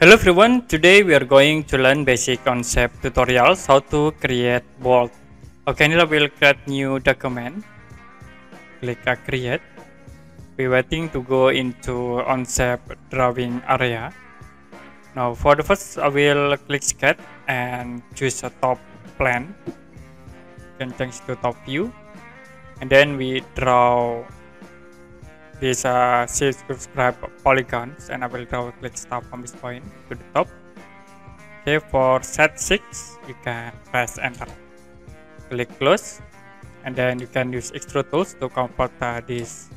Hello everyone, today we are going to learn basic concept tutorials how to create bolt. Okay, now we'll create new document. Click create. We're waiting to go into concept drawing area. Now for the first, I will click sketch and choose a top plan. Can change to top view. And then we draw this uh, polygons and I will draw a click stop from this point to the top. Okay, for set 6, you can press enter. Click close and then you can use extrude tools to convert uh, this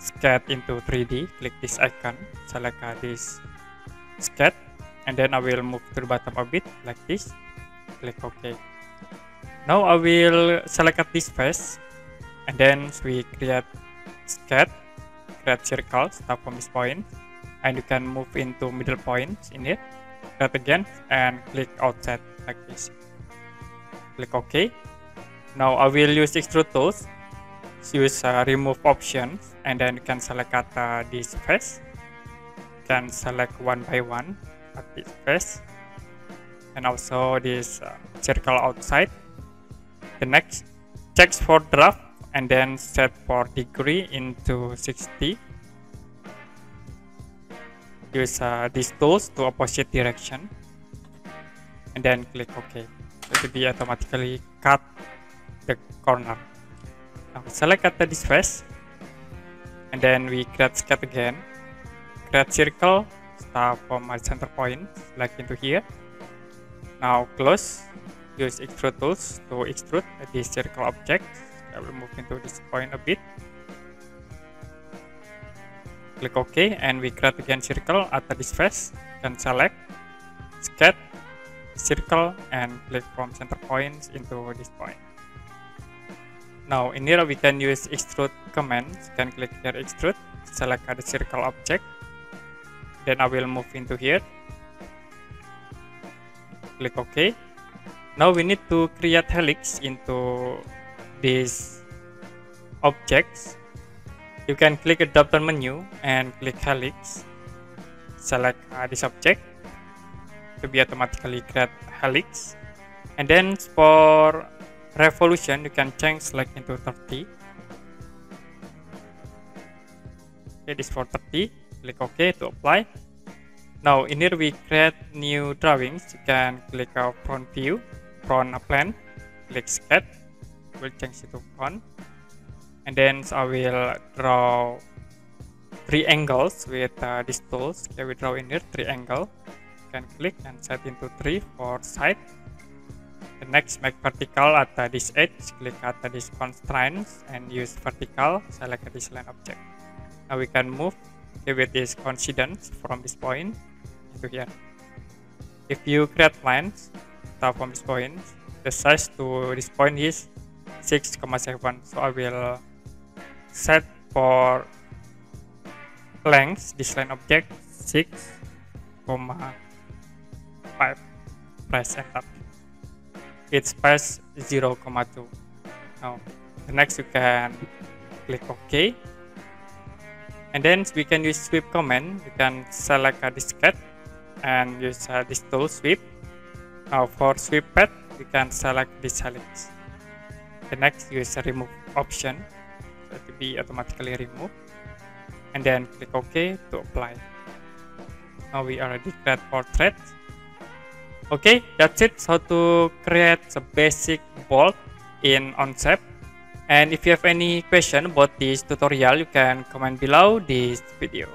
sketch into 3D. Click this icon, select uh, this sketch and then I will move to the bottom a bit like this. Click OK. Now I will select this face and then we create sketch create circle start from this point and you can move into middle points in it. Create again and click offset like this. Click ok. Now i will use extrude tools. Use uh, remove options and then you can select at uh, this face. You can select one by one at this face. And also this uh, circle outside. The next checks for draft and then set for degree into 60 use uh, these tools to opposite direction. And then click ok. It will be automatically cut the corner. Now select at this face and then we create sketch again. Create circle start from my center point like into here. Now close. Use extrude tools to extrude this circle object I will move into this point a bit. Click OK and we create again circle at this face can select sketch circle and click from center points into this point. Now in here we can use extrude commands. Can click here extrude select the circle object. Then I will move into here. Click OK. Now we need to create helix into these objects you can click a drop down menu and click helix. Select uh, this object to be automatically create helix. And then for revolution you can change select into 30 okay this for 30 click ok to apply. Now in here we create new drawings. You can click our front view front plan. Click sketch will change it to front and then I will draw three angles with uh, these tools. Okay we draw in here three angle. You can click and set into three for side the next make vertical at uh, this edge. Click at uh, this constraints and use vertical. Select this line object. Now we can move okay, with this coincidence from this point to here. If you create lines from this point the size to this point is 6,7 so I will set for length this line object 6,5 press enter its space 0,2 now the next you can click ok. And then we can use sweep command. You can select a diskette and use uh, this tool sweep. Now for sweep path we can select this helix the next use a remove option so to be automatically removed and then click ok to apply. Now we already create portrait okay that's it. How to create a basic bolt in Onshape and if you have any question about this tutorial you can comment below this video